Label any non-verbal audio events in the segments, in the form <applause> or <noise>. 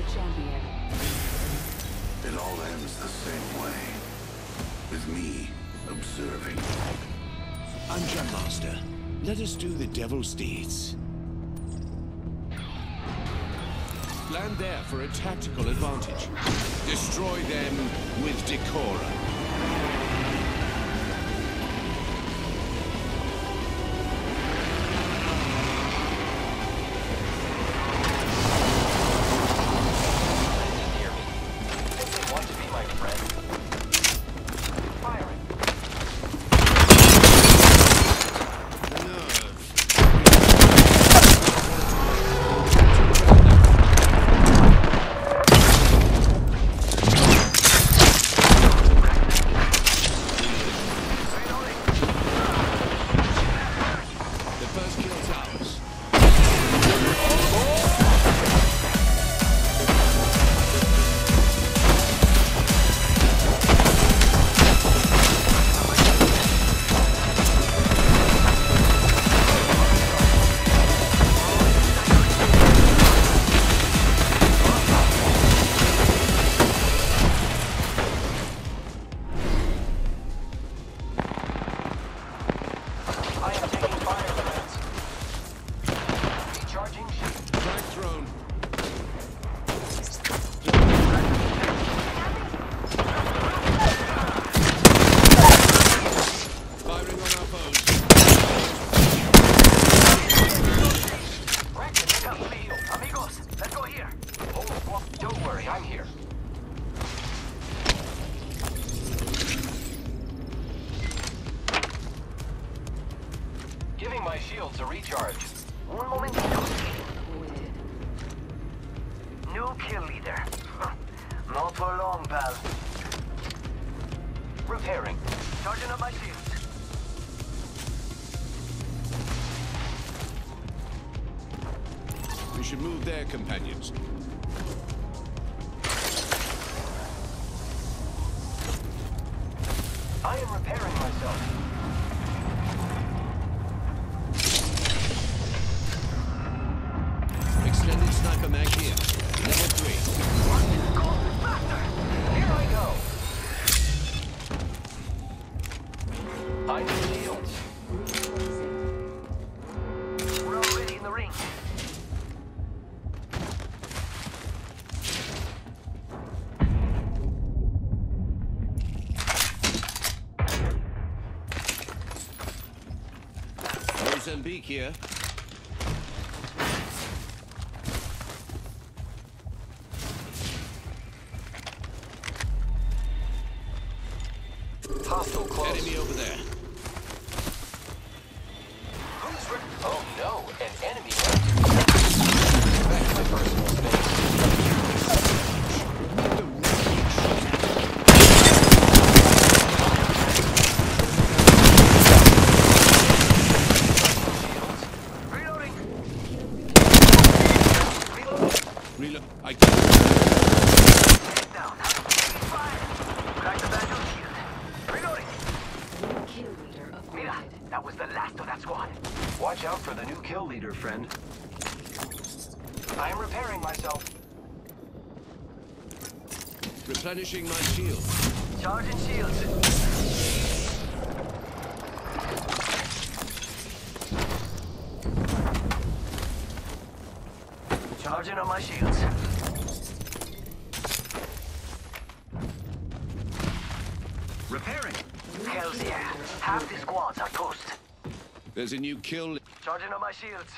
a champion. It all ends the same way. With me observing. Anja Master, let us do the devil's deeds. Land there for a tactical advantage. Destroy them with decorum. Un momentito. New kill leader. <laughs> Not for long, pal. Repairing. Charging up my shields. We should move there companions. I am repairing myself. I need shields. Replenishing my shield. Charging shields. Charging on my shields. Repairing. Hells yeah. Half the squads are toast. There's a new kill. Charging on my shields.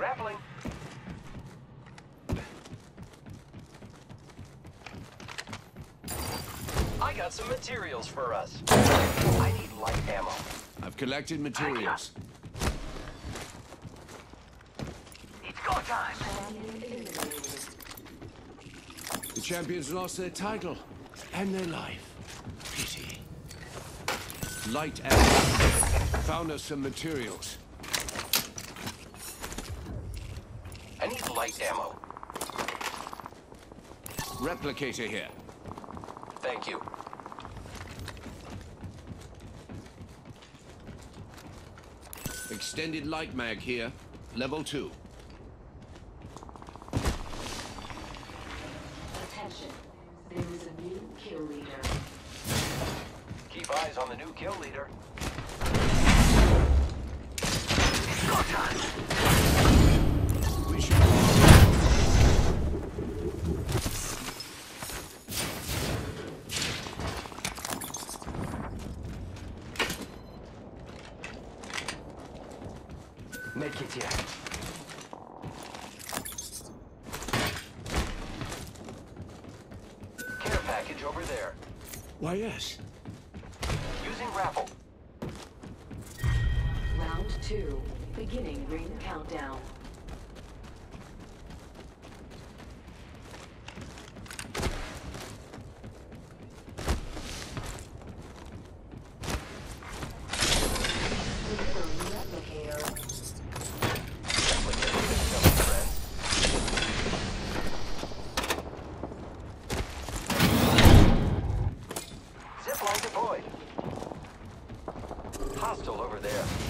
Grappling. I got some materials for us. I need light ammo. I've collected materials. It's go time! The champions lost their title and their life. Pity. Light ammo. Found us some materials. I need light ammo. Replicator here. Thank you. Extended light mag here. Level 2. Package over there. Why, yes. Using raffle. Round two. Beginning ring countdown. Confirm replicator. Replicator incoming, friends. Zipline deployed. Hostile over there.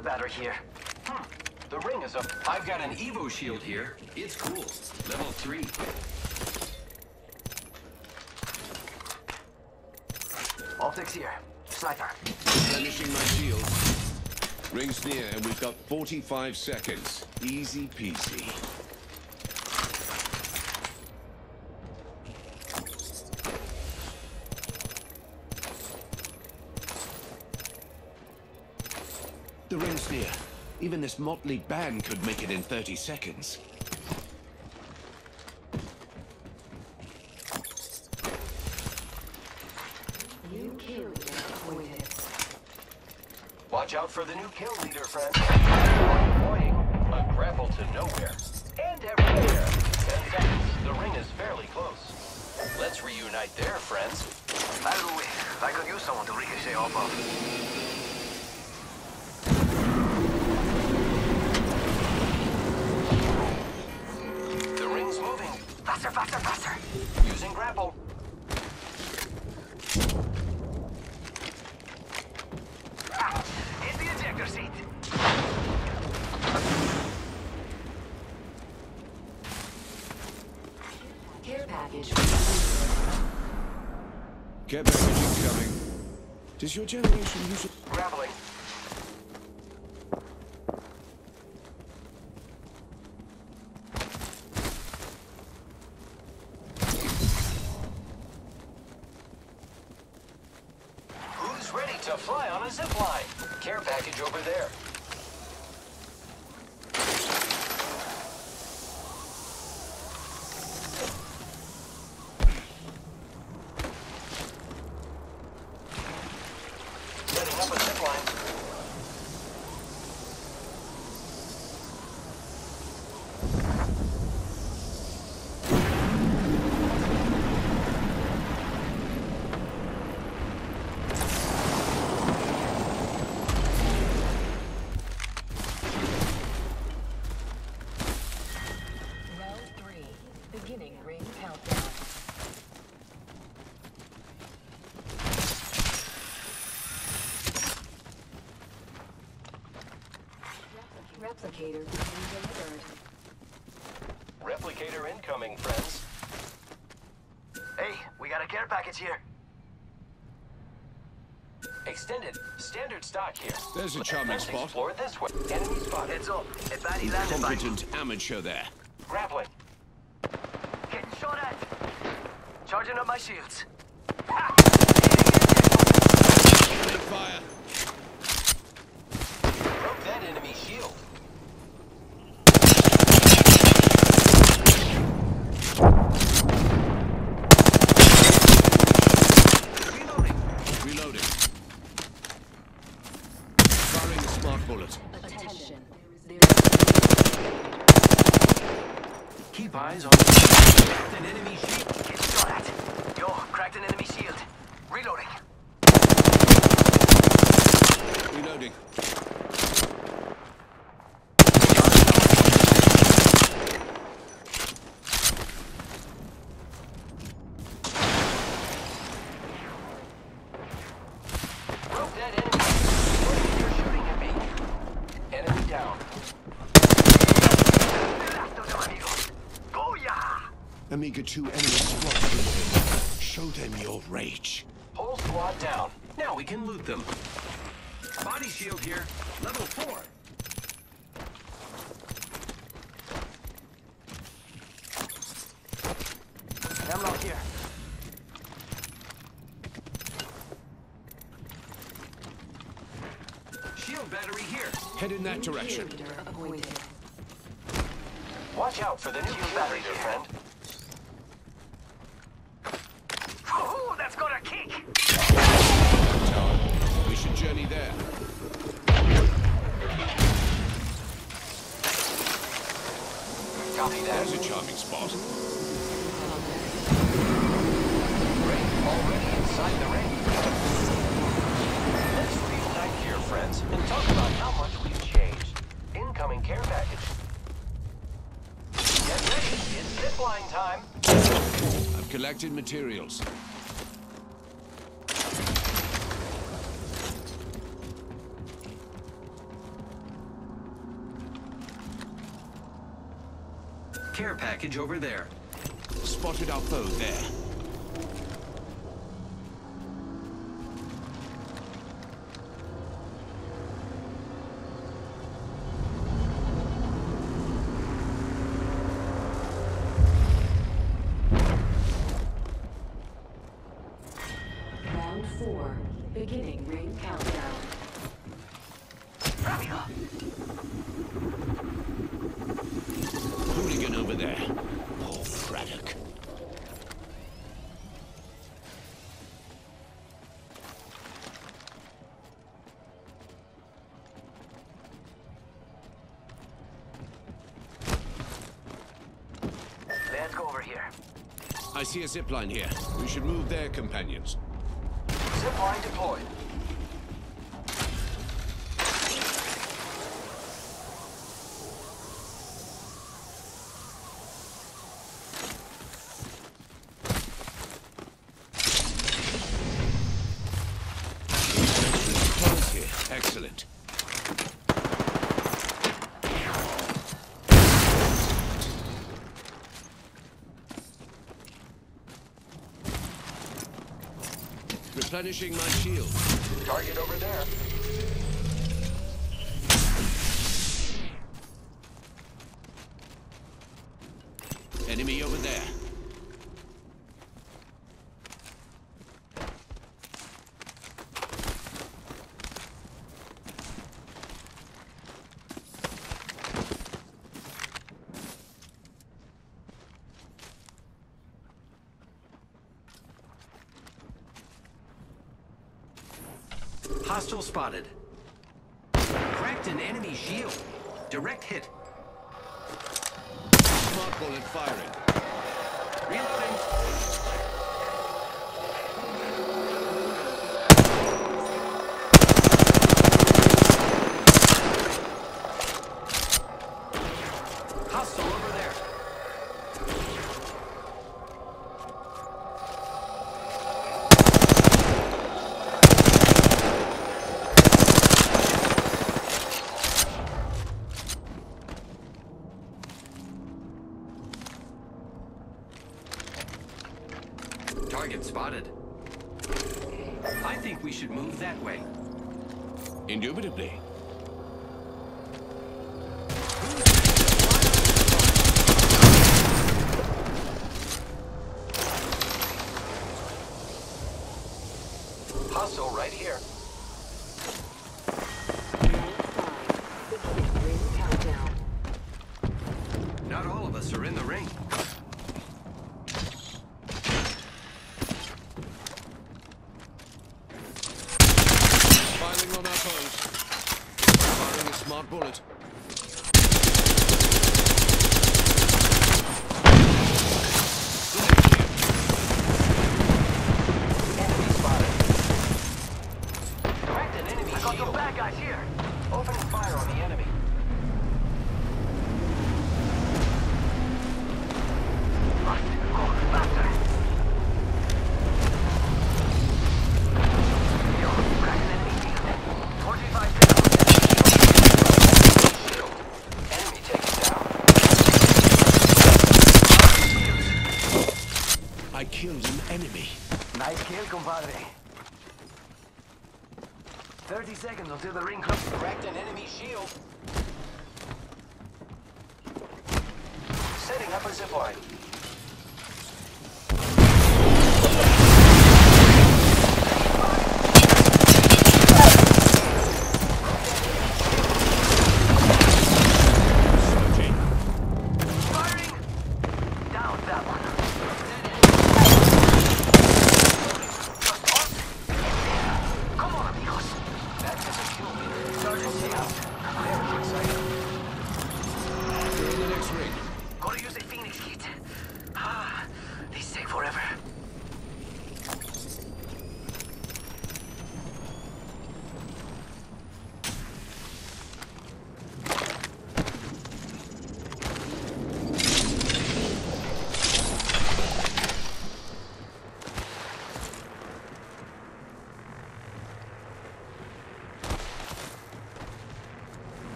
Shield battery here. Hmm. The ring is up. I've got an Evo shield here. It's cool. Level 3. Optics here. Sniper. Replenishing my shield. Rings near, and we've got 45 seconds. Easy peasy. Even this motley band could make it in 30 seconds. New kill leader. Watch out for the new kill leader, friends. Deploying a grapple to nowhere. And everywhere. Ten seconds. The ring is fairly close. Let's reunite there, friends. I'll go in. I could use someone to ricochet off of. Faster, faster, faster! Using grapple. Ah, hit the ejector seat. Care package. Care package incoming. Does your generation use it? Grappling. Who's ready to fly on a zip line? Care package over there. Setting up a zip line. Round three. Beginning ring countdown. Replicator being delivered. Replicator incoming, friends. Hey, we got a care package here. Extended. Standard stock here. There's a charming Let's spot. explore this way. Enemy spotted. Heads up. A baddie landed Competent amateur there. Grappling. Getting shot at. Charging up my shields. Big fire. Broke that enemy shield. Reloading. Reloading. Firing a smart bullet. Attention. There Keep eyes on the an enemy shield. Getting shot at. Yo, cracked an enemy shield. Reloading. Reloading. Broke that enemy. You're shooting at me. Enemy down. Blastos, amigos. Goya! Amiga 2 enemy squad delivered. Show them your rage. Whole squad down. Now we can loot them. Body shield here. Level four. Hemlok here. Shield battery here. Head in that direction. Watch out for the new kill leader, friend. Collected materials. Care package over there. Spotted our foe there. I see a zipline here. We should move there, companions. Zipline deployed. Replenishing my shield. Target over there. Enemy over there. Hostile spotted. Cracked an enemy shield. Direct hit. Smartball bullet firing. Reloading. hustle right here. Not all of us are in the ring. seconds until the ring closes. Cracked an enemy shield. Setting up a zipline.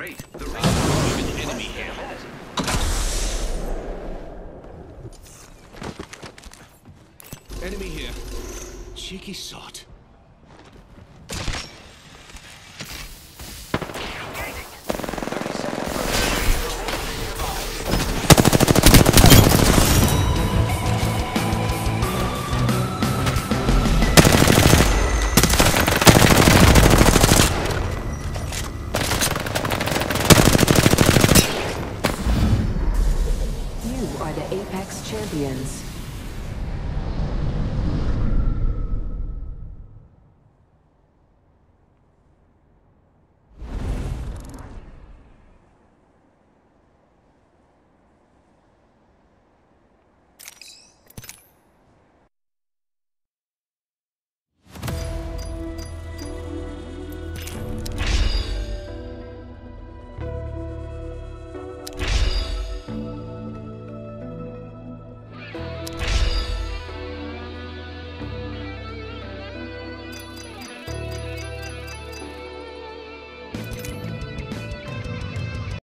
Great. The ring the enemy here. Enemy here. Cheeky sot.